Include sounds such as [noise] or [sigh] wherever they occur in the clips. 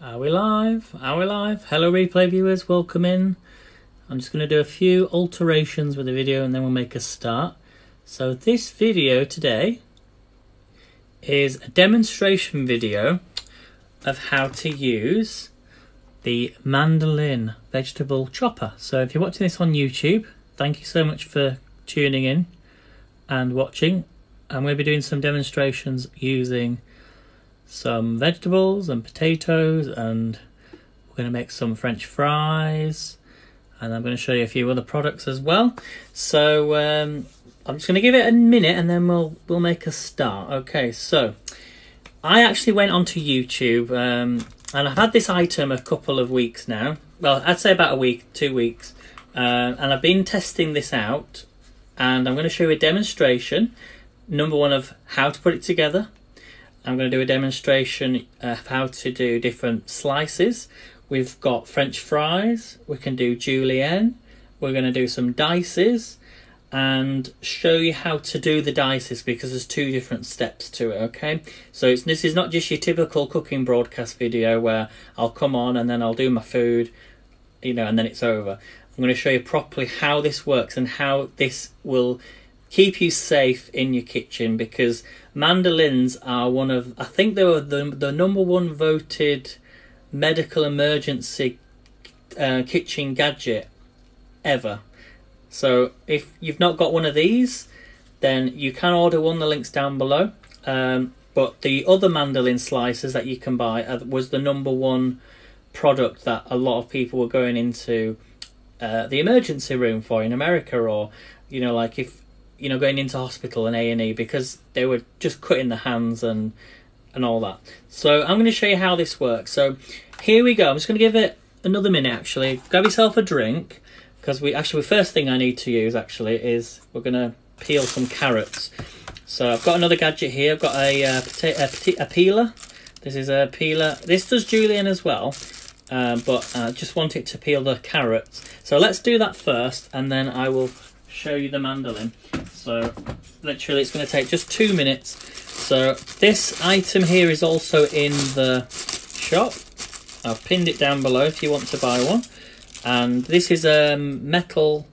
Are we live? Are we live? Hello, replay viewers, welcome in. I'm just going to do a few alterations with the video and then we'll make a start. So, this video today is a demonstration video of how to use the mandolin vegetable chopper. So, if you're watching this on YouTube, thank you so much for tuning in and watching. I'm going to be doing some demonstrations using some vegetables and potatoes and we're going to make some french fries and I'm going to show you a few other products as well. So um, I'm just going to give it a minute and then we'll we'll make a start. Okay, so I actually went onto YouTube um, and I've had this item a couple of weeks now. Well, I'd say about a week, two weeks, uh, and I've been testing this out. And I'm going to show you a demonstration. Number one of how to put it together. I'm going to do a demonstration of how to do different slices. We've got French fries. We can do julienne. We're going to do some dices and show you how to do the dices because there's two different steps to it okay so this is not just your typical cooking broadcast video where I'll come on and then I'll do my food you know and then it's over I'm going to show you properly how this works and how this will keep you safe in your kitchen because mandolins are one of I think they were the, the number one voted medical emergency uh, kitchen gadget ever so if you've not got one of these, then you can order one. The link's down below. Um, but the other mandolin slicers that you can buy was the number one product that a lot of people were going into uh, the emergency room for in America, or you know, like if you know going into hospital and A and E because they were just cutting the hands and and all that. So I'm going to show you how this works. So here we go. I'm just going to give it another minute. Actually, grab yourself a drink because we actually the first thing I need to use actually is we're gonna peel some carrots. So I've got another gadget here. I've got a uh, a, a, peeler. This is a peeler. This does julienne as well, um, but I just want it to peel the carrots. So let's do that first, and then I will show you the mandolin. So literally, it's going to take just two minutes. So this item here is also in the shop. I've pinned it down below if you want to buy one. And this is a metal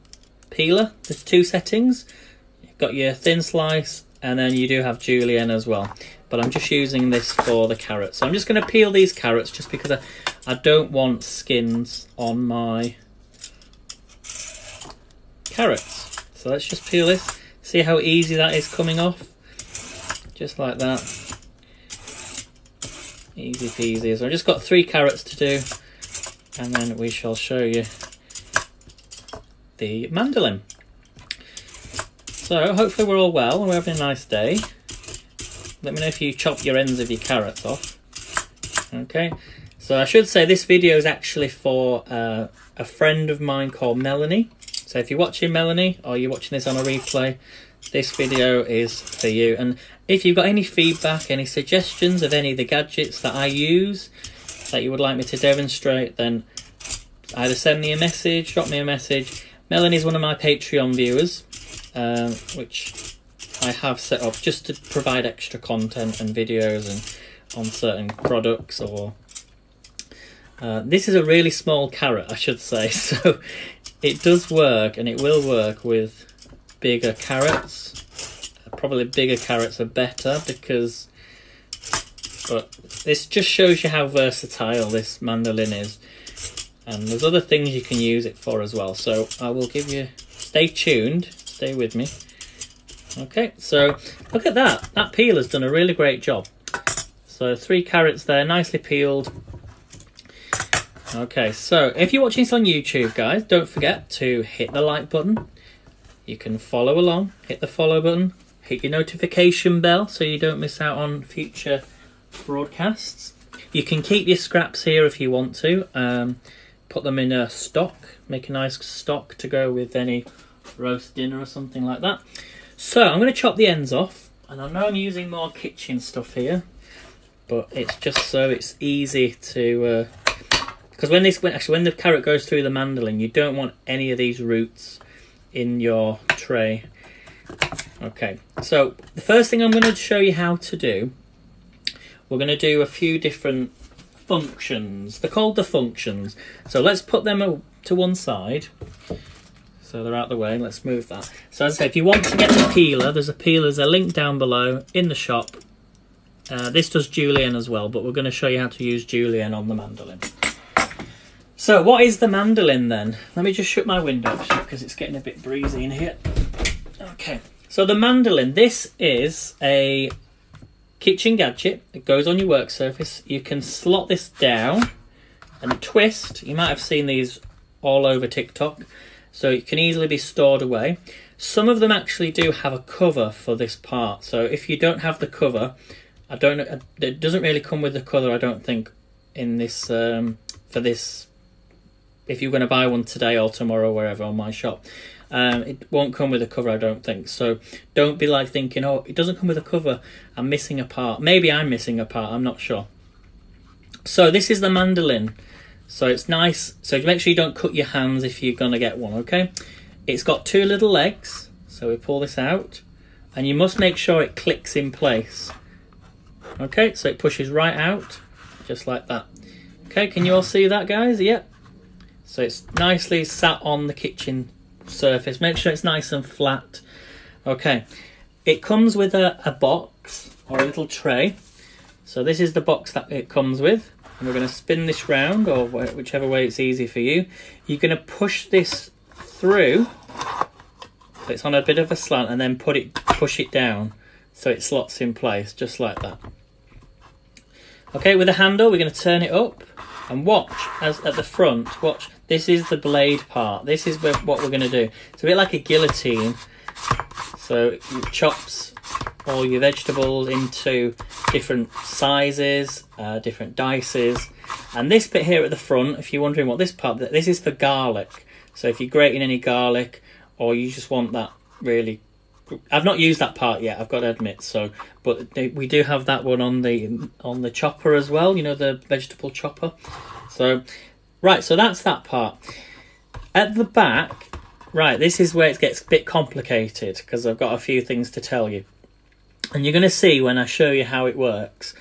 peeler there's two settings. You've got your thin slice and then you do have julienne as well. But I'm just using this for the carrots. So I'm just going to peel these carrots just because I, I don't want skins on my carrots. So let's just peel this see how easy that is coming off just like that easy peasy so I've just got three carrots to do and then we shall show you the mandolin. So hopefully we're all well and we're having a nice day. Let me know if you chop your ends of your carrots off. Okay, so I should say this video is actually for uh, a friend of mine called Melanie. So if you're watching Melanie or you're watching this on a replay, this video is for you. And if you've got any feedback, any suggestions of any of the gadgets that I use, that you would like me to demonstrate, then either send me a message, drop me a message. Melanie is one of my Patreon viewers, um, which I have set up just to provide extra content and videos and on certain products or uh, this is a really small carrot I should say [laughs] so it does work and it will work with bigger carrots probably bigger carrots are better because but this just shows you how versatile this mandolin is. And there's other things you can use it for as well. So I will give you, stay tuned, stay with me. Okay, so look at that. That peel has done a really great job. So three carrots there, nicely peeled. Okay, so if you're watching this on YouTube, guys, don't forget to hit the like button. You can follow along, hit the follow button, hit your notification bell so you don't miss out on future broadcasts. You can keep your scraps here if you want to. Um, put them in a stock, make a nice stock to go with any roast dinner or something like that. So I'm going to chop the ends off, and I know I'm using more kitchen stuff here, but it's just so it's easy to. Because when this when actually when the carrot goes through the mandolin, you don't want any of these roots in your tray. Okay, so the first thing I'm going to show you how to do we're going to do a few different functions. They're called the functions. So let's put them to one side. So they're out the way. Let's move that. So as I say, if you want to get the peeler, there's a peeler. There's a link down below in the shop. Uh, this does julienne as well, but we're going to show you how to use julienne on the mandolin. So what is the mandolin then? Let me just shut my window because it's getting a bit breezy in here. Okay, so the mandolin, this is a kitchen gadget. It goes on your work surface. You can slot this down and twist. You might have seen these all over TikTok. So it can easily be stored away. Some of them actually do have a cover for this part. So if you don't have the cover, I don't it doesn't really come with the cover, I don't think, in this, um, for this, if you're going to buy one today or tomorrow, wherever on my shop. Um, it won't come with a cover, I don't think. So don't be like thinking, oh, it doesn't come with a cover. I'm missing a part. Maybe I'm missing a part. I'm not sure. So this is the mandolin. So it's nice. So make sure you don't cut your hands if you're going to get one, okay? It's got two little legs. So we pull this out. And you must make sure it clicks in place. Okay, so it pushes right out. Just like that. Okay, can you all see that, guys? Yep. So it's nicely sat on the kitchen surface. Make sure it's nice and flat. Okay, it comes with a, a box or a little tray. So this is the box that it comes with. And we're going to spin this round or whichever way it's easy for you. You're going to push this through. So it's on a bit of a slant and then put it push it down so it slots in place just like that. Okay, with the handle we're going to turn it up and watch as at the front. Watch this is the blade part. This is what we're going to do. It's a bit like a guillotine. So it chops all your vegetables into different sizes uh, different dices. And this bit here at the front if you're wondering what this part this is for garlic. So if you're grating any garlic or you just want that really I've not used that part yet. I've got to admit. So, but they, we do have that one on the on the chopper as well. You know the vegetable chopper. So, right. So that's that part. At the back, right. This is where it gets a bit complicated because I've got a few things to tell you, and you're going to see when I show you how it works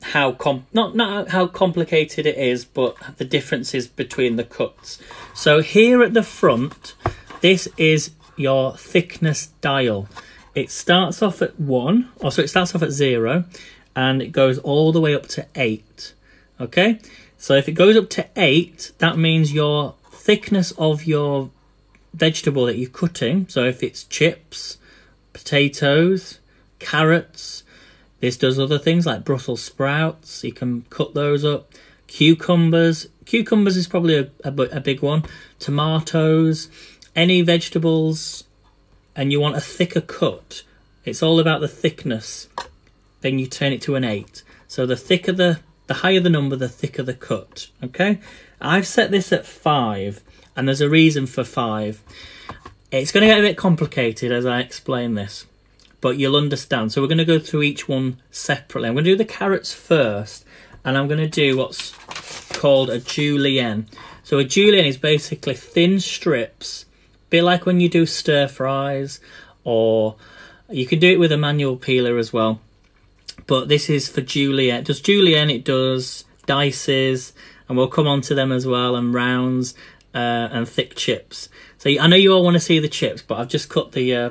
how com not not how complicated it is, but the differences between the cuts. So here at the front, this is your thickness dial. It starts off at one, or so it starts off at zero, and it goes all the way up to eight. Okay, so if it goes up to eight, that means your thickness of your vegetable that you're cutting. So if it's chips, potatoes, carrots, this does other things like Brussels sprouts. You can cut those up. Cucumbers. Cucumbers is probably a, a, a big one. Tomatoes any vegetables and you want a thicker cut, it's all about the thickness. Then you turn it to an 8. So the thicker the the higher the number, the thicker the cut. Okay? I've set this at 5 and there's a reason for 5. It's going to get a bit complicated as I explain this, but you'll understand. So we're going to go through each one separately. I'm going to do the carrots first and I'm going to do what's called a julienne. So a julienne is basically thin strips bit like when you do stir fries, or you can do it with a manual peeler as well. But this is for julienne. Does julienne, it does dices, and we'll come on to them as well, and rounds uh, and thick chips. So I know you all want to see the chips, but I've just cut the. Uh,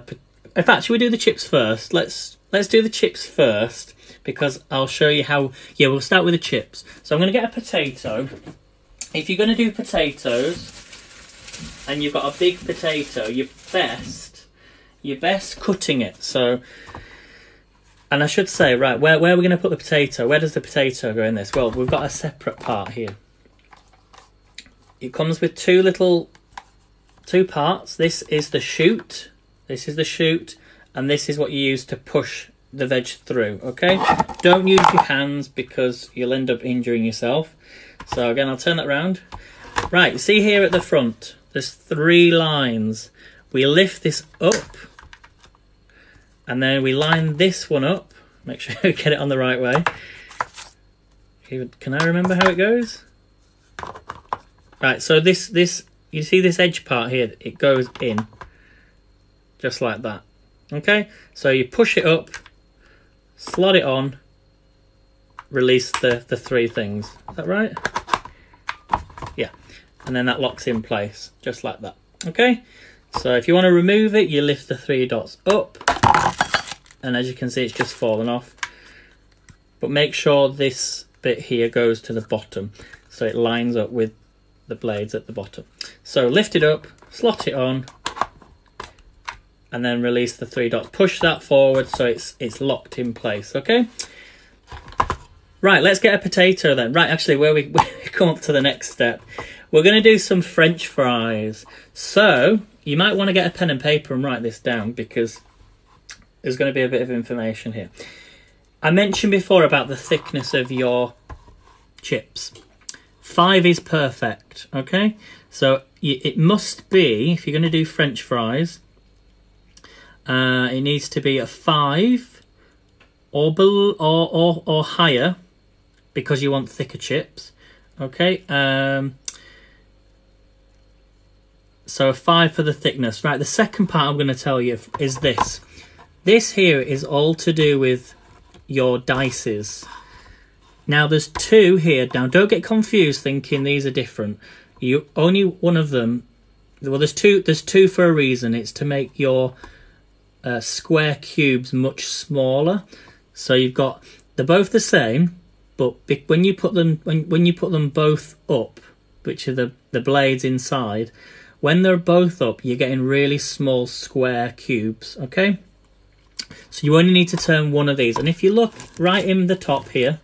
in fact, should we do the chips first? Let's let's do the chips first because I'll show you how. Yeah, we'll start with the chips. So I'm going to get a potato. If you're going to do potatoes, and you've got a big potato, you're best, you're best cutting it. So, and I should say, right, where, where are we going to put the potato? Where does the potato go in this? Well, we've got a separate part here. It comes with two little, two parts. This is the chute, this is the chute, and this is what you use to push the veg through, okay? Don't use your hands because you'll end up injuring yourself. So again, I'll turn that around. Right, see here at the front, there's three lines. We lift this up and then we line this one up. Make sure [laughs] we get it on the right way. Can I remember how it goes? Right, so this, this, you see this edge part here, it goes in. Just like that. Okay, so you push it up, slot it on, release the, the three things. Is that right? And then that locks in place, just like that. Okay? So if you want to remove it, you lift the three dots up. And as you can see, it's just fallen off. But make sure this bit here goes to the bottom. So it lines up with the blades at the bottom. So lift it up, slot it on, and then release the three dots. Push that forward so it's it's locked in place, okay? Right, let's get a potato then. Right, actually, where we, [laughs] we come up to the next step, we're going to do some French fries. So, you might want to get a pen and paper and write this down because there's going to be a bit of information here. I mentioned before about the thickness of your chips. Five is perfect, okay? So it must be, if you're going to do French fries, uh, it needs to be a five or, or, or, or higher because you want thicker chips, okay? Um, so a five for the thickness. Right, the second part I'm going to tell you is this. This here is all to do with your dices. Now there's two here. Now don't get confused thinking these are different. You only one of them. Well, there's two. There's two for a reason. It's to make your uh, square cubes much smaller. So you've got they're both the same, but when you put them when when you put them both up, which are the the blades inside, when they're both up, you're getting really small square cubes. Okay. So you only need to turn one of these, and if you look right in the top here,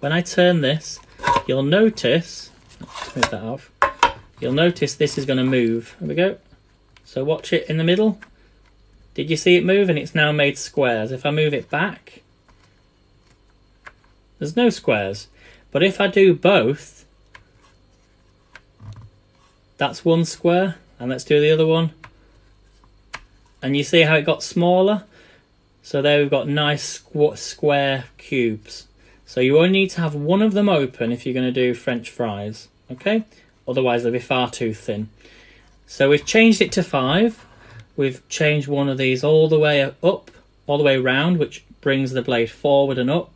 when I turn this, you'll notice, move that off, you'll notice this is going to move. There we go. So watch it in the middle. Did you see it move? And it's now made squares. If I move it back, there's no squares. But if I do both, that's one square. And let's do the other one. And you see how it got smaller? So there we've got nice square cubes. So you only need to have one of them open if you're going to do French fries, okay? Otherwise they'll be far too thin. So we've changed it to five. We've changed one of these all the way up, all the way round, which brings the blade forward and up.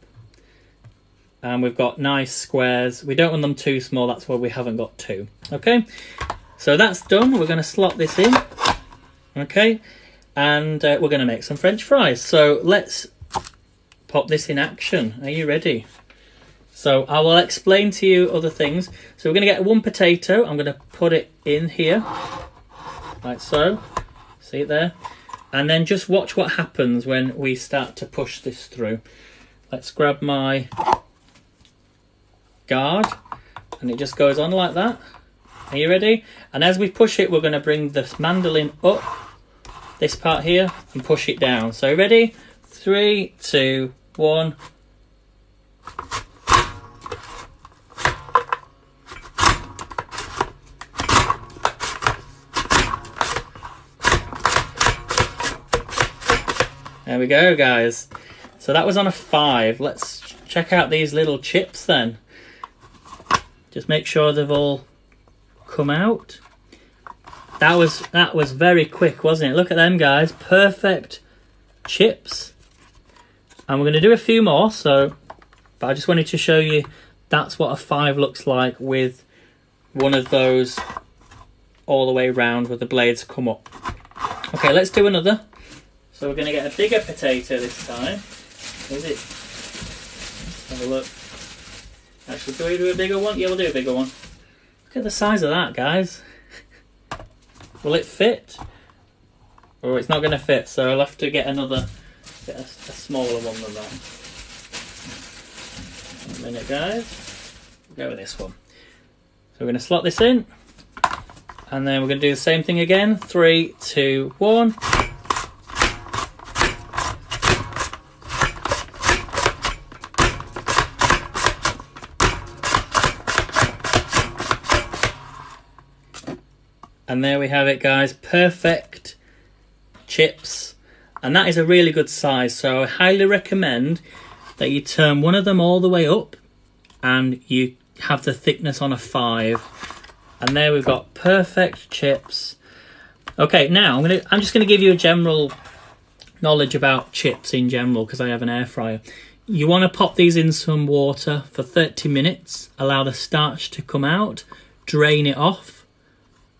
And we've got nice squares. We don't want them too small, that's why we haven't got two. Okay, so that's done. We're going to slot this in. Okay, and uh, we're going to make some French fries. So let's pop this in action. Are you ready? So I will explain to you other things. So we're going to get one potato. I'm going to put it in here, like so. See it there? And then just watch what happens when we start to push this through. Let's grab my guard and it just goes on like that. Are you ready? And as we push it, we're going to bring the mandolin up, this part here, and push it down. So ready? Three, two, one. There we go, guys. So that was on a five. Let's check out these little chips then. Just make sure they've all come out. That was that was very quick, wasn't it? Look at them, guys. Perfect chips. And we're going to do a few more, so but I just wanted to show you that's what a 5 looks like with one of those all the way round where the blades come up. Okay, let's do another. So we're going to get a bigger potato this time. Is it? Let's have a look. Actually, do we do a bigger one? Yeah, we'll do a bigger one. Look at the size of that, guys. Will it fit? Oh, it's not going to fit, so I'll have to get another get a, a smaller one than that. a minute, guys. We'll go with this one. So we're going to slot this in, and then we're going to do the same thing again. Three, two, one. And there we have it, guys. Perfect chips and that is a really good size so I highly recommend that you turn one of them all the way up and you have the thickness on a 5 and there we've got perfect chips okay now I'm gonna I'm just gonna give you a general knowledge about chips in general because I have an air fryer you want to pop these in some water for 30 minutes, allow the starch to come out, drain it off.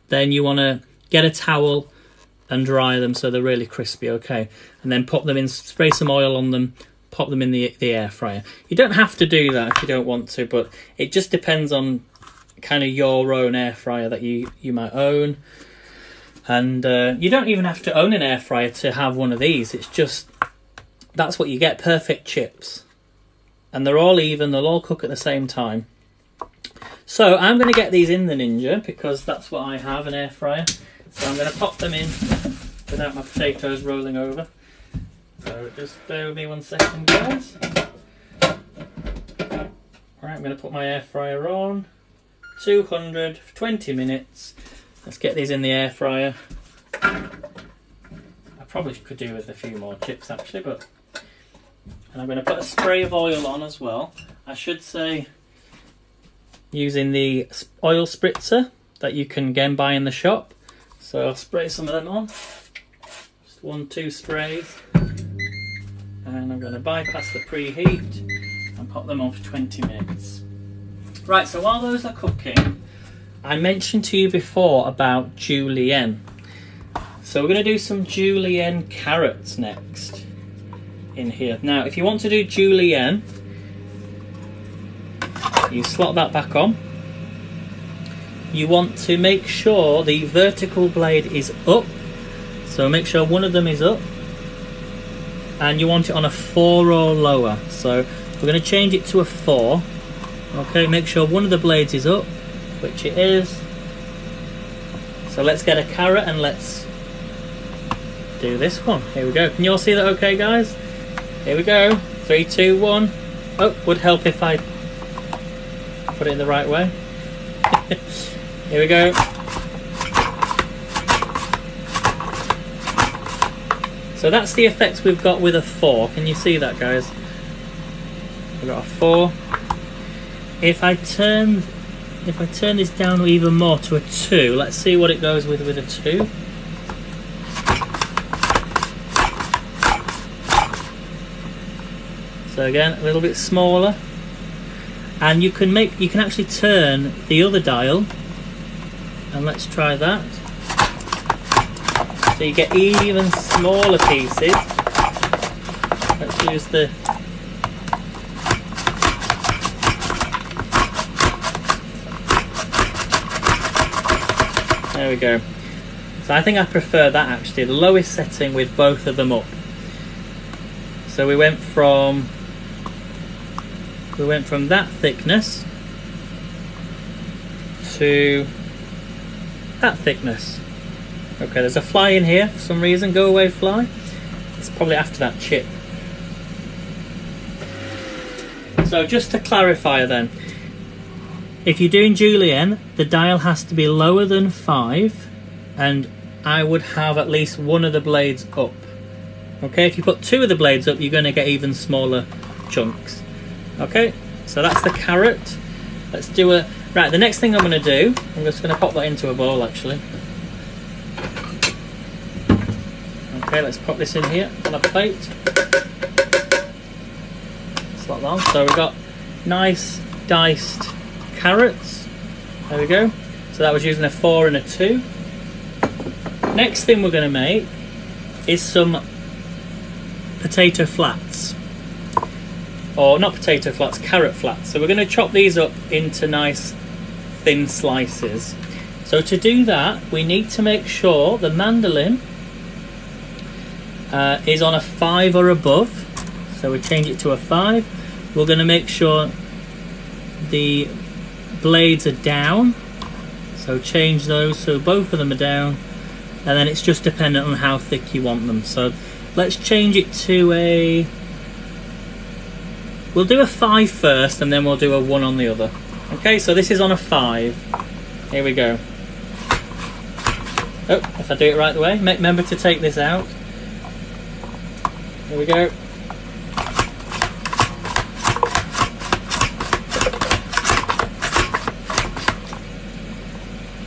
Then you want to get a towel and dry them so they're really crispy, okay? And then pop them in, spray some oil on them, pop them in the, the air fryer. You don't have to do that if you don't want to, but it just depends on kind of your own air fryer that you, you might own. And uh, you don't even have to own an air fryer to have one of these. It's just that's what you get perfect chips. And they're all even, they'll all cook at the same time. So I'm going to get these in the Ninja because that's what I have an air fryer. So I'm going to pop them in without my potatoes rolling over. So just bear with me one second, guys. Right, I'm going to put my air fryer on. 200 for 20 minutes. Let's get these in the air fryer. I probably could do with a few more chips actually, but and I'm going to put a spray of oil on as well. I should say using the oil spritzer that you can again buy in the shop. So I'll spray some of them on. Just one, two sprays. And I'm going to bypass the preheat and pop them on for 20 minutes. Right, so while those are cooking, I mentioned to you before about julienne. So we're going to do some julienne carrots next in here. Now, if you want to do julienne, you slot that back on. You want to make sure the vertical blade is up. So make sure one of them is up. And you want it on a 4 or lower. So we're going to change it to a 4. Okay, make sure one of the blades is up which it is. So let's get a carrot and let's do this one. Here we go. Can you all see that okay, guys? Here we go. Three, two, one. Oh, would help if I put it in the right way. [laughs] Here we go. So that's the effects we've got with a 4. Can you see that, guys? We've got a 4. If I turn if I turn this down even more to a 2, let's see what it goes with with a 2. So again, a little bit smaller. And you can make you can actually turn the other dial. And let's try that. So you get even smaller pieces. Let's use the There we go. So I think I prefer that actually, the lowest setting with both of them up. So we went from we went from that thickness to that thickness. Okay, there's a fly in here for some reason. Go away, fly. It's probably after that chip. So just to clarify then, if you're doing julienne, the dial has to be lower than 5 and I would have at least one of the blades up. Okay, if you put two of the blades up, you're going to get even smaller chunks. Okay, so that's the carrot. Let's do a... Right, the next thing I'm going to do, I'm just going to pop that into a bowl actually. Okay, let's pop this in here on a plate. Slot that on. So we've got nice diced carrots. There we go. So that was using a 4 and a 2. Next thing we're going to make is some potato flats. Or not potato flats, carrot flats. So we're going to chop these up into nice thin slices. So to do that, we need to make sure the mandolin uh, is on a 5 or above. So we change it to a 5. We're going to make sure the blades are down so change those so both of them are down and then it's just dependent on how thick you want them so let's change it to a we'll do a five first, and then we'll do a 1 on the other. Okay so this is on a 5 here we go. Oh if I do it right the way remember to take this out. Here we go.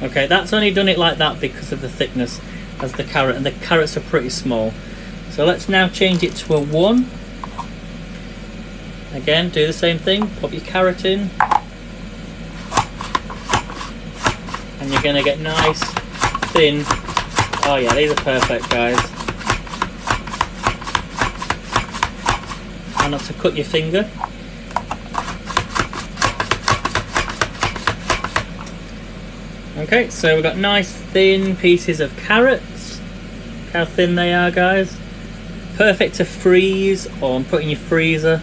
Okay, that's only done it like that because of the thickness as the carrot, and the carrots are pretty small. So let's now change it to a 1. Again, do the same thing, pop your carrot in. And you're gonna get nice, thin. Oh yeah, these are perfect guys. Try not to cut your finger. Okay, so we've got nice thin pieces of carrots. How thin they are, guys. Perfect to freeze or put in your freezer,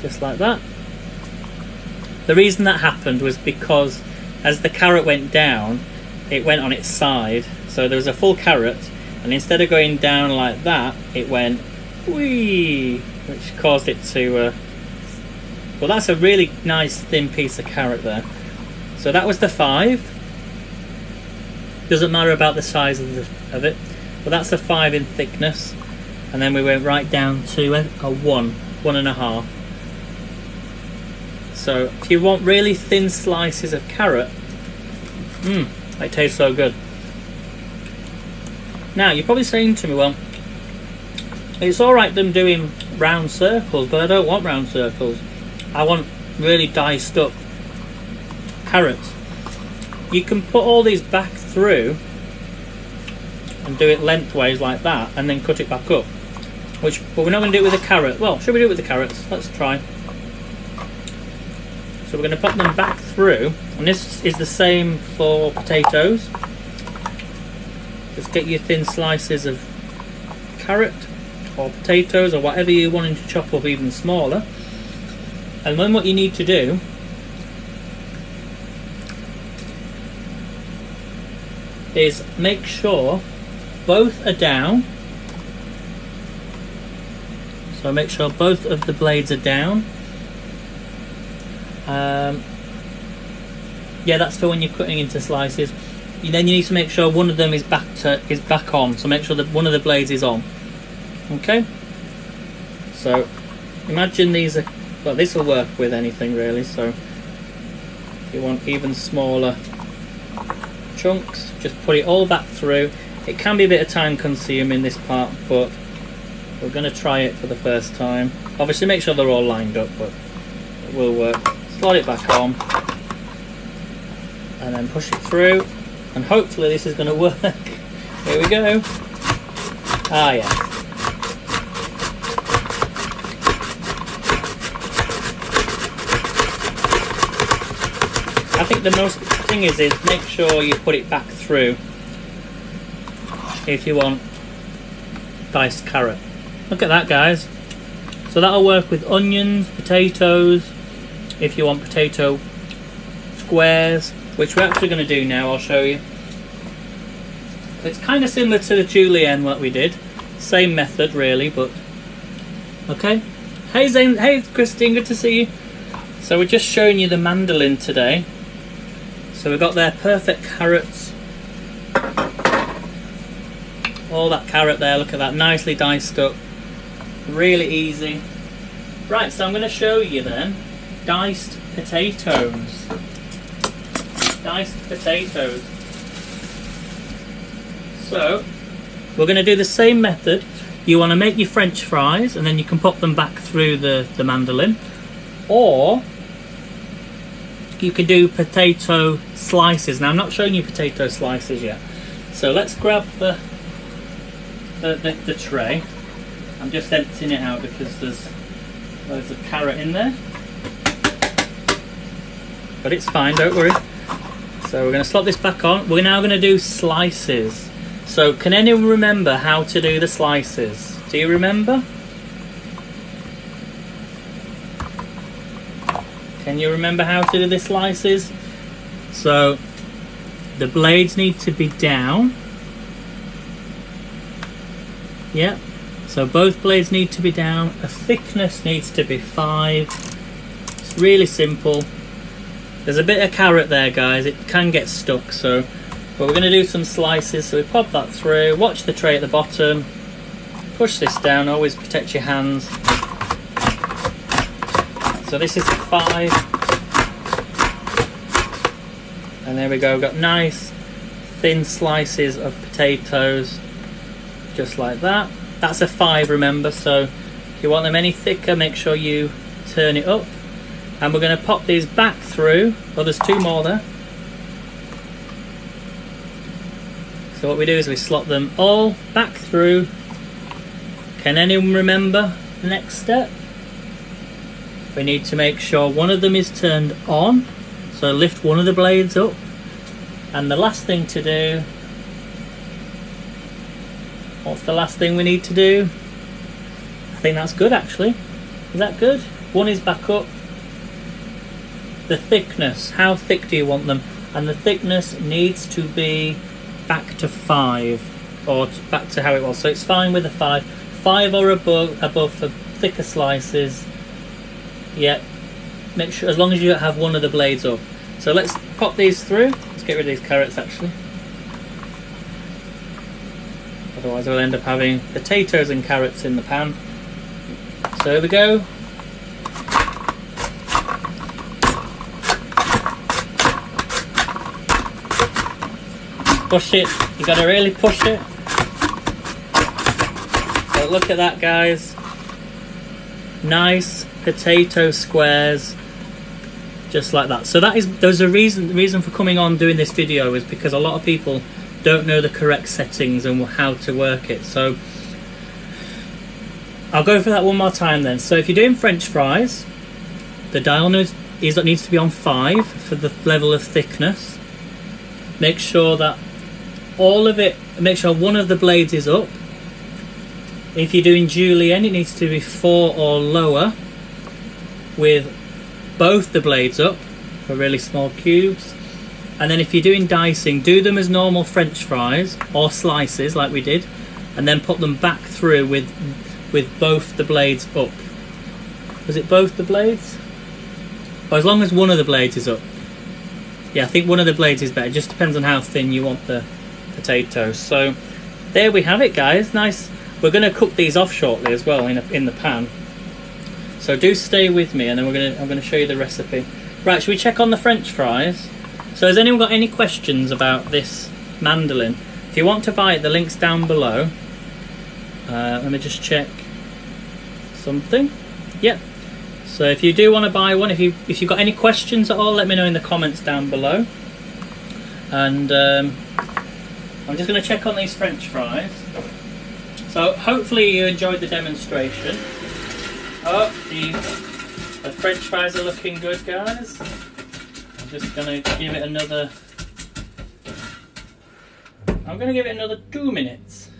just like that. The reason that happened was because as the carrot went down, it went on its side. So there was a full carrot, and instead of going down like that, it went wee, which caused it to. Uh, well, that's a really nice thin piece of carrot there. So that was the five. Doesn't matter about the size of, the, of it, but that's a five in thickness. And then we went right down to a, a one, one and a half. So if you want really thin slices of carrot, mmm, they taste so good. Now you're probably saying to me, well, it's alright them doing round circles, but I don't want round circles. I want really diced up carrots. You can put all these back through and do it lengthways like that and then cut it back up. Which, but we're not going to do it with the carrot. Well, should we do it with the carrots? Let's try. So we're going to put them back through, and this is the same for potatoes. Just get your thin slices of carrot or potatoes or whatever you're wanting to chop up even smaller. And then what you need to do is make sure both are down. So make sure both of the blades are down. Um, yeah, that's for when you're cutting into slices. Then you need to make sure one of them is back to is back on. So make sure that one of the blades is on. Okay. So imagine these are well, this will work with anything really. So if you want even smaller chunks, just put it all back through. It can be a bit of time consuming this part, but we're going to try it for the first time. Obviously make sure they're all lined up, but it will work. Slide it back on, and then push it through, and hopefully this is going to work. [laughs] Here we go. Ah, yeah. I think the most thing is, is make sure you put it back through if you want diced carrot. Look at that, guys. So that'll work with onions, potatoes, if you want potato squares, which we're actually going to do now, I'll show you. It's kind of similar to the julienne what we did. Same method, really, but... Okay. Hey, Zane. Hey, Christine, good to see you. So we're just showing you the mandolin today. So we've got their perfect carrots. All that carrot there, look at that, nicely diced up. Really easy. Right, so I'm going to show you then diced potatoes. Diced potatoes. So, we're going to do the same method. You want to make your french fries and then you can pop them back through the, the mandolin. Or you can do potato slices. Now I'm not showing you potato slices yet. So let's grab the the, the, the tray. I'm just emptying it out because there's loads of carrot in there. But it's fine, don't worry. So we're going to slot this back on. We're now going to do slices. So can anyone remember how to do the slices? Do you remember? Can you remember how to do the slices? So the blades need to be down. Yep. So both blades need to be down. A thickness needs to be five. It's really simple. There's a bit of carrot there, guys. It can get stuck, so but we're going to do some slices. So we pop that through. Watch the tray at the bottom. Push this down. Always protect your hands. So this is five. And there we go, we've got nice thin slices of potatoes, just like that. That's a five, remember, so if you want them any thicker, make sure you turn it up and we're going to pop these back through. Oh there's two more there. So what we do is we slot them all back through. Can anyone remember the next step? We need to make sure one of them is turned on. So lift one of the blades up. And the last thing to do what's the last thing we need to do? I think that's good actually. Is that good? One is back up the thickness. How thick do you want them? And the thickness needs to be back to five or back to how it was. So it's fine with a five. Five or above above for thicker slices. Yeah. Make sure as long as you have one of the blades up. So let's pop these through. Let's get rid of these carrots actually. Otherwise we'll end up having potatoes and carrots in the pan. So here we go push it. You got to really push it. So look at that guys. Nice potato squares. Just like that. So that is there's a reason the reason for coming on doing this video is because a lot of people don't know the correct settings and how to work it. So I'll go for that one more time then. So if you're doing french fries the dial is, is needs to be on 5 for the level of thickness. Make sure that all of it, make sure one of the blades is up. If you're doing julienne, it needs to be four or lower with both the blades up for really small cubes. And then if you're doing dicing, do them as normal french fries or slices like we did, and then put them back through with with both the blades up. Was it both the blades? Or as long as one of the blades is up. Yeah, I think one of the blades is better. It just depends on how thin you want the potatoes. So there we have it guys, nice. We're going to cook these off shortly as well in, a, in the pan. So do stay with me and then we're going to, I'm going to show you the recipe. Right, should we check on the french fries? So has anyone got any questions about this mandolin? If you want to buy it, the link's down below. Uh, let me just check something. Yep. So if you do want to buy one, if you if you've got any questions at all, let me know in the comments down below. And um, I'm just going to check on these french fries. So hopefully you enjoyed the demonstration. Oh, the, the french fries are looking good guys. I'm just going to give it another... I'm going to give it another two minutes.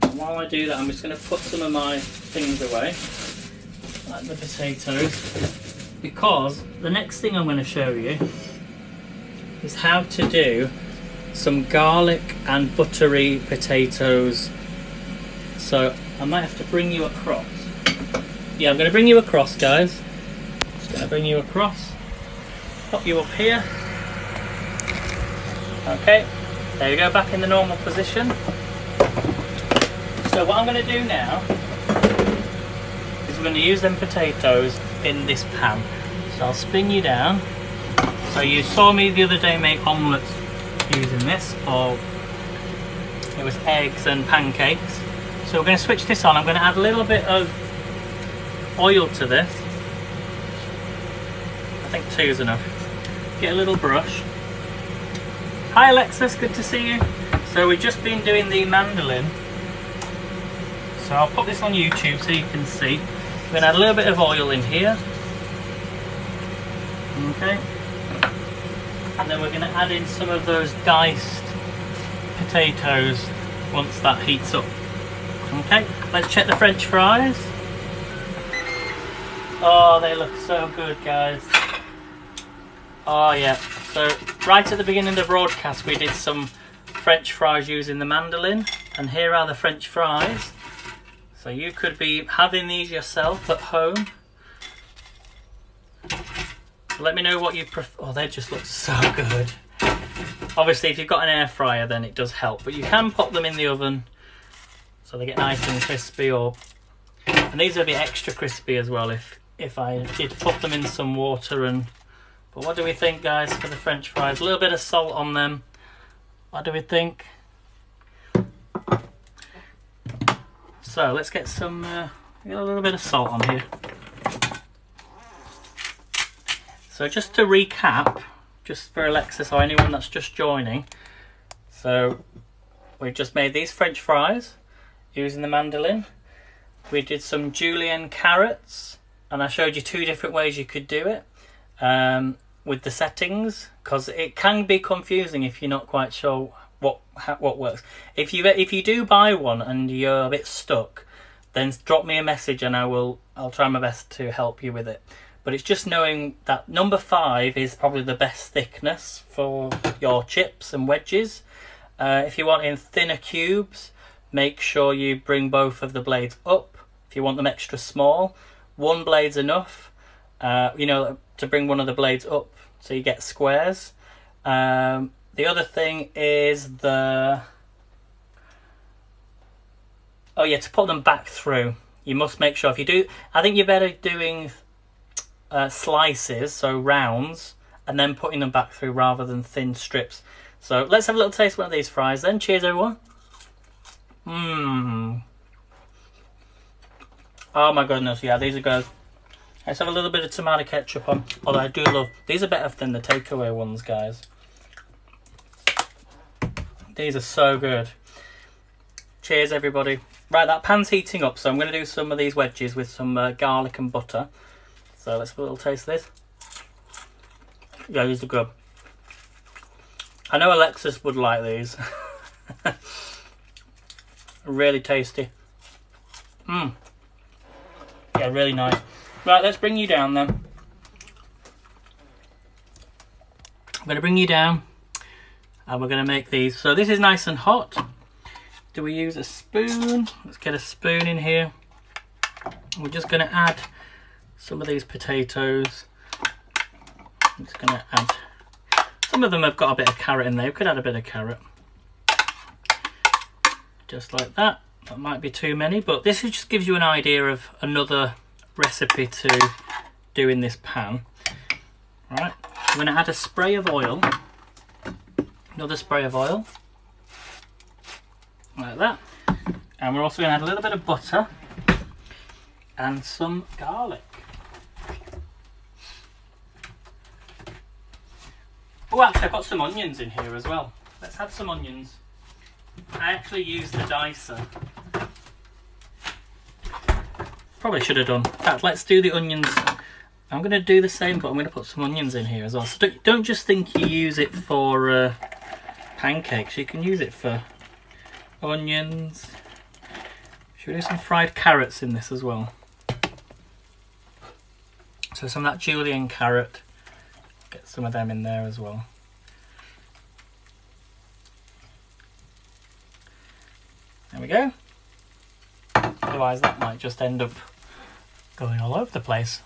And while I do that I'm just going to put some of my things away. Like the potatoes. Because the next thing I'm going to show you is how to do some garlic and buttery potatoes. So I might have to bring you across. Yeah, I'm going to bring you across, guys. Just going to bring you across. Pop you up here. Okay, there you go, back in the normal position. So what I'm going to do now is we're going to use them potatoes in this pan. So I'll spin you down. So you saw me the other day make omelettes using this, or it was eggs and pancakes. So we're going to switch this on. I'm going to add a little bit of oil to this. I think two is enough. Get a little brush. Hi Alexis, good to see you. So we've just been doing the mandolin. So I'll put this on YouTube so you can see. We're going to add a little bit of oil in here. Okay and then we're going to add in some of those diced potatoes once that heats up. Okay, let's check the french fries. Oh, they look so good, guys. Oh, yeah. So, right at the beginning of the broadcast, we did some french fries using the mandolin. And here are the french fries. So you could be having these yourself at home let me know what you prefer. Oh, they just look so good. Obviously, if you've got an air fryer, then it does help. But you can pop them in the oven so they get nice and crispy. Or and these a bit extra crispy as well if if I did pop them in some water and. But what do we think, guys, for the French fries? A little bit of salt on them. What do we think? So let's get some uh, Get a little bit of salt on here. So just to recap, just for Alexis or anyone that's just joining. So we've just made these French fries using the mandolin. We did some julienne carrots and I showed you two different ways you could do it um, with the settings because it can be confusing if you're not quite sure what what works. If you if you do buy one and you're a bit stuck, then drop me a message and I will I'll try my best to help you with it. But it's just knowing that number five is probably the best thickness for your chips and wedges. Uh, if you want in thinner cubes, make sure you bring both of the blades up. If you want them extra small, one blade's enough. Uh, you know, to bring one of the blades up so you get squares. Um, the other thing is the oh yeah to put them back through. You must make sure if you do. I think you're better doing uh, slices, so rounds, and then putting them back through rather than thin strips. So let's have a little taste of one of these fries then. Cheers everyone. Mmm. Oh my goodness, yeah, these are good. Let's have a little bit of tomato ketchup on. Although I do love these are better than the takeaway ones, guys. These are so good. Cheers, everybody. Right, that pan's heating up, so I'm going to do some of these wedges with some uh, garlic and butter. So let's have a little taste of this. Yeah, these are good. I know Alexis would like these. [laughs] really tasty. Mmm. Yeah, really nice. Right, let's bring you down then. I'm going to bring you down and we're going to make these. So this is nice and hot. Do we use a spoon? Let's get a spoon in here. We're just going to add some of these potatoes. I'm just going to add, some of them have got a bit of carrot in there. We could add a bit of carrot. Just like that. That might be too many, but this just gives you an idea of another recipe to do in this pan. Right, I'm going to add a spray of oil, another spray of oil, like that. And we're also going to add a little bit of butter and some garlic. Oh, actually, I've got some onions in here as well. Let's add some onions. I actually use the dicer. Probably should have done. In fact, let's do the onions. I'm going to do the same, but I'm going to put some onions in here as well. So don't, don't just think you use it for uh, pancakes. You can use it for onions. Should we do some fried carrots in this as well? So some of that julienne carrot. Get some of them in there as well. There we go. Otherwise that might just end up going all over the place.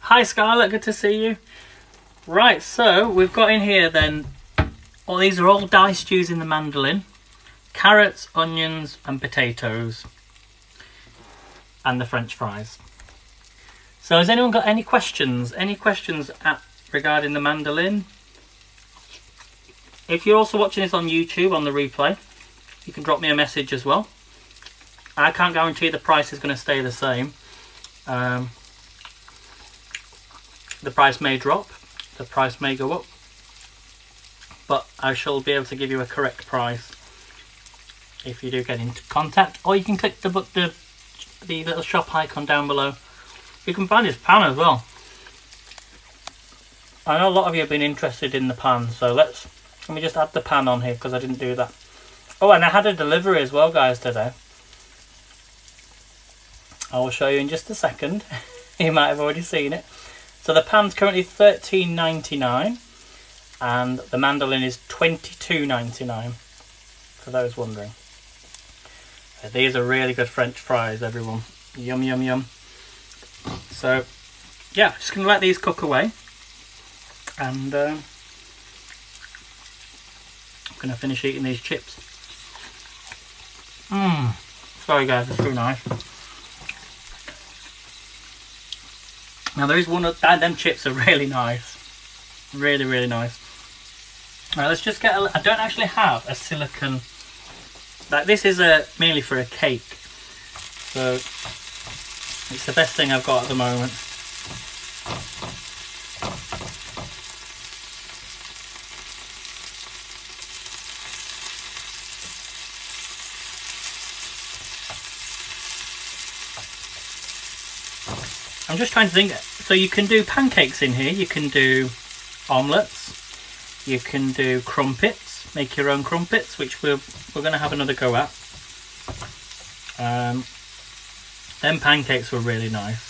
Hi Scarlett, good to see you. Right, so we've got in here then, well these are all diced using the mandolin. Carrots, onions and potatoes. And the french fries. So has anyone got any questions? Any questions at, regarding the mandolin? If you're also watching this on YouTube on the replay, you can drop me a message as well. I can't guarantee the price is going to stay the same. Um, the price may drop, the price may go up, but I shall be able to give you a correct price if you do get into contact. Or you can click the the, the little shop icon down below. You can buy this pan as well. I know a lot of you have been interested in the pan, so let's let me just add the pan on here because I didn't do that. Oh, and I had a delivery as well, guys, today. I will show you in just a second. [laughs] you might have already seen it. So the pan's currently thirteen ninety nine, and the mandolin is twenty two ninety nine. For those wondering, uh, these are really good French fries, everyone. Yum yum yum. So, yeah, just gonna let these cook away, and uh, I'm gonna finish eating these chips. Mmm. Sorry guys, it's too nice. Now there is one of that, them chips are really nice. Really, really nice. Now let's just get a, I don't actually have a silicon, like this is a mainly for a cake. So It's the best thing I've got at the moment. I'm just trying to think. So you can do pancakes in here. You can do omelettes. You can do crumpets. Make your own crumpets, which we're we're going to have another go at. Um, them pancakes were really nice.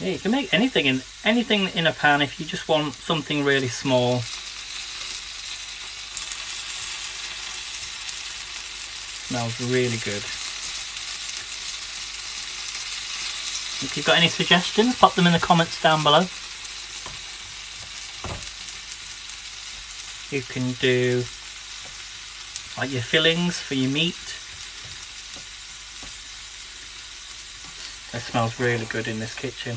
Yeah, you can make anything in anything in a pan if you just want something really small. Smells really good. If you've got any suggestions, pop them in the comments down below. You can do like your fillings for your meat. It smells really good in this kitchen.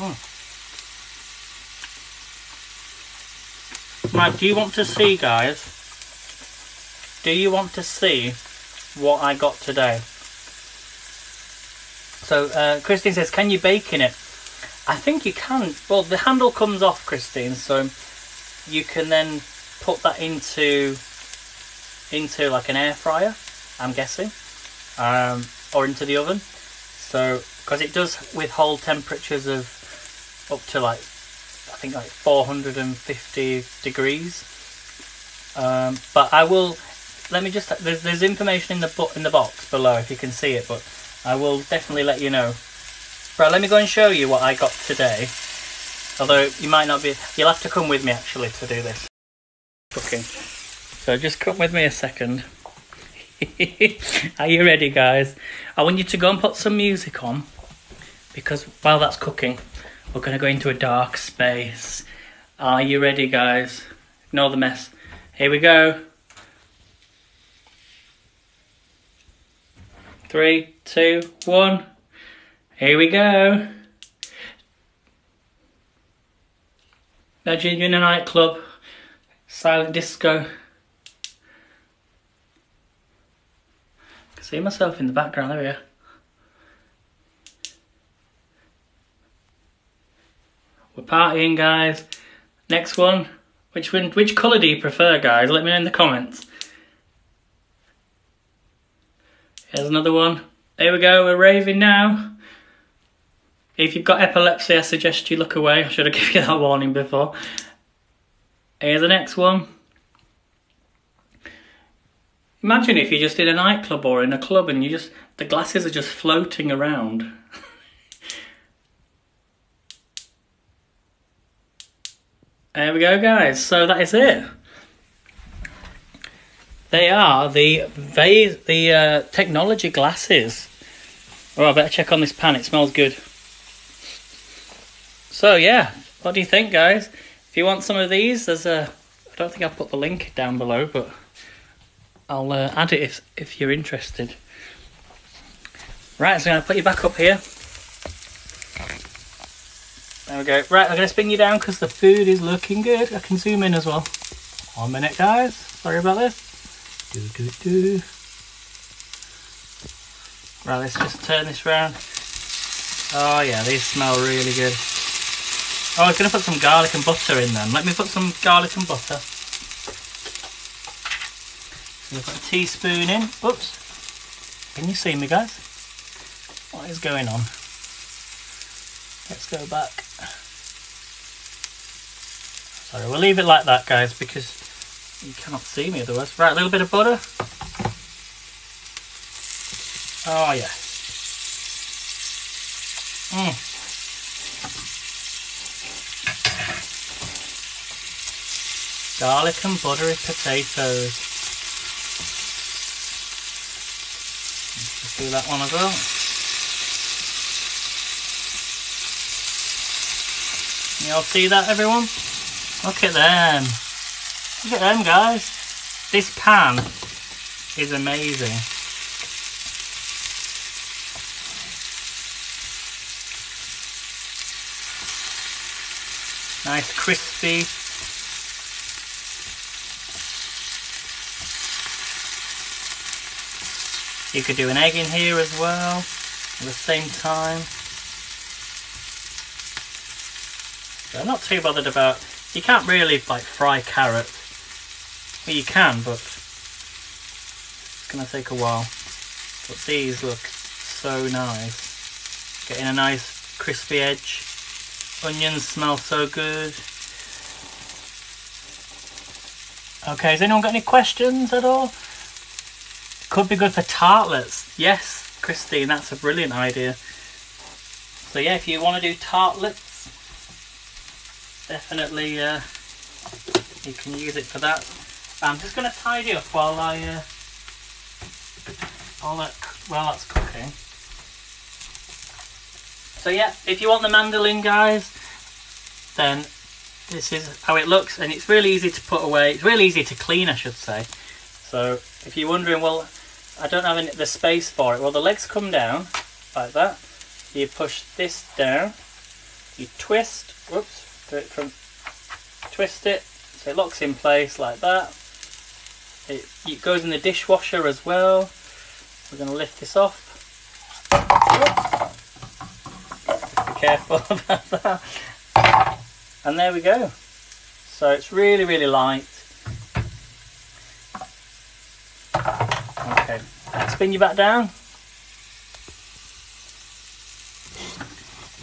Mm. Right, do you want to see guys? Do you want to see what I got today? So uh, Christine says, can you bake in it? I think you can. Well, the handle comes off, Christine, so you can then put that into into like an air fryer. I'm guessing, um, or into the oven. So because it does withhold temperatures of up to like I think like 450 degrees. Um, but I will let me just there's there's information in the in the box below if you can see it, but I will definitely let you know Right, let me go and show you what I got today. Although you might not be, you'll have to come with me actually to do this. Cooking. So just come with me a second. [laughs] Are you ready guys? I want you to go and put some music on because while that's cooking, we're going to go into a dark space. Are you ready guys? Ignore the mess. Here we go. Three, two, one. Here we go. You're in a nightclub, silent disco. I can see myself in the background, there we go. We're partying, guys. Next one. Which which colour do you prefer, guys? Let me know in the comments. Here's another one. There we go, we're raving now. If you've got epilepsy, I suggest you look away. I should have [laughs] given you that warning before. Here's the next one. Imagine if you're just in a nightclub or in a club and you just the glasses are just floating around. [laughs] there we go guys, so that is it. They are the the uh, technology glasses. Oh, I better check on this pan, it smells good. So yeah, what do you think, guys? If you want some of these, there's a. I don't think I'll put the link down below, but I'll uh, add it if if you're interested. Right, so I'm gonna put you back up here. There we go. Right, I'm gonna spin you down because the food is looking good. I can zoom in as well. One minute, guys. Sorry about this. Do do do. Right, let's just turn this round. Oh yeah, these smell really good. Oh, I was going to put some garlic and butter in then. Let me put some garlic and butter. So we put a teaspoon in. Oops. Can you see me, guys? What is going on? Let's go back. Sorry, we'll leave it like that, guys, because you cannot see me otherwise. Right, a little bit of butter. Oh, yeah. Mmm. Garlic and buttery potatoes. Let's do that one as well. You all see that everyone? Look at them. Look at them guys. This pan is amazing. Nice crispy You could do an egg in here as well at the same time. So I'm not too bothered about, you can't really like fry carrots. Well you can but it's going to take a while. But these look so nice. Getting a nice crispy edge. Onions smell so good. Okay, has anyone got any questions at all? Could be good for tartlets. Yes, Christine, that's a brilliant idea. So yeah, if you want to do tartlets, definitely uh, you can use it for that. I'm just going to tidy up while I uh, while that while that's cooking. So yeah, if you want the mandolin, guys, then this is how it looks, and it's really easy to put away. It's really easy to clean, I should say. So if you're wondering, well, I don't have any, the space for it. Well, the legs come down like that. You push this down. You twist. Whoops. Do it from. Twist it so it locks in place like that. It, it goes in the dishwasher as well. We're going to lift this off. Be careful [laughs] about that. And there we go. So it's really, really light. Okay, spin you back down.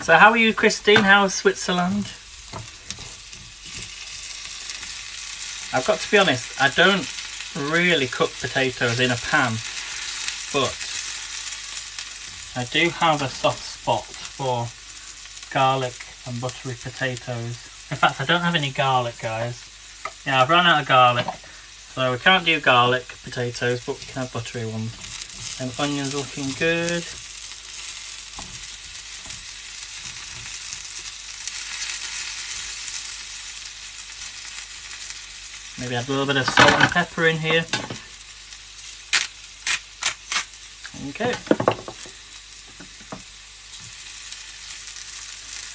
So how are you, Christine? How's Switzerland? I've got to be honest, I don't really cook potatoes in a pan, but I do have a soft spot for garlic and buttery potatoes. In fact, I don't have any garlic, guys. Yeah, I've run out of garlic. So we can't do garlic potatoes, but we can have buttery ones. And onions looking good. Maybe add a little bit of salt and pepper in here. Okay.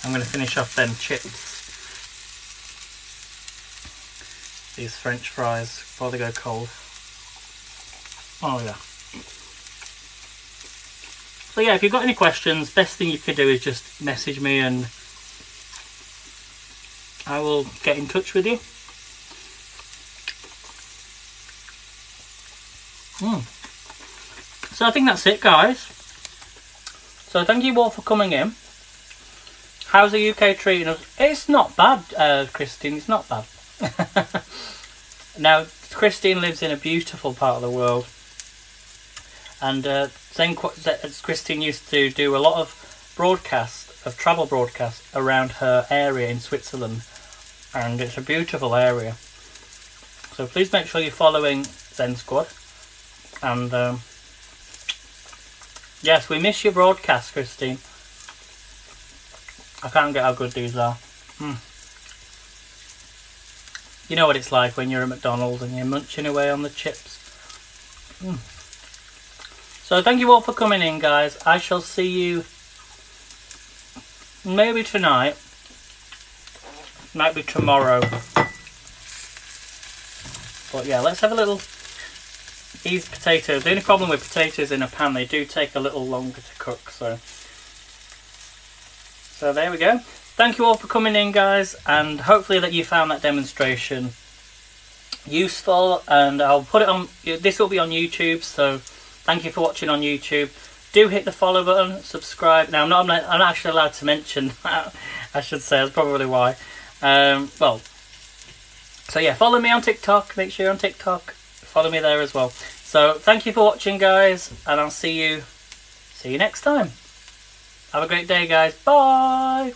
I'm going to finish off them chips. These french fries before they go cold. Oh yeah. So yeah, if you've got any questions, best thing you could do is just message me and I will get in touch with you. Mm. So I think that's it guys. So thank you all for coming in. How's the UK treating us? It's not bad, uh, Christine, it's not bad. [laughs] now, Christine lives in a beautiful part of the world. And uh, Christine used to do a lot of broadcasts, of travel broadcasts around her area in Switzerland. And it's a beautiful area. So please make sure you're following Zen Squad. And um, yes, we miss your broadcast, Christine. I can't get how good these are. Hmm. You know what it's like when you're at McDonald's and you're munching away on the chips. Mm. So thank you all for coming in, guys. I shall see you maybe tonight. Might be tomorrow. But yeah, let's have a little these potatoes, the only problem with potatoes in a pan, they do take a little longer to cook, so. So there we go. Thank you all for coming in, guys, and hopefully that you found that demonstration useful, and I'll put it on, this will be on YouTube, so thank you for watching on YouTube. Do hit the follow button, subscribe. Now, I'm not, I'm not, actually allowed to mention [laughs] that, I should say, that's probably why. Um, well, so yeah, follow me on TikTok, make sure you're on TikTok, follow me there as well. So thank you for watching guys and I'll see you see you next time. Have a great day guys. Bye.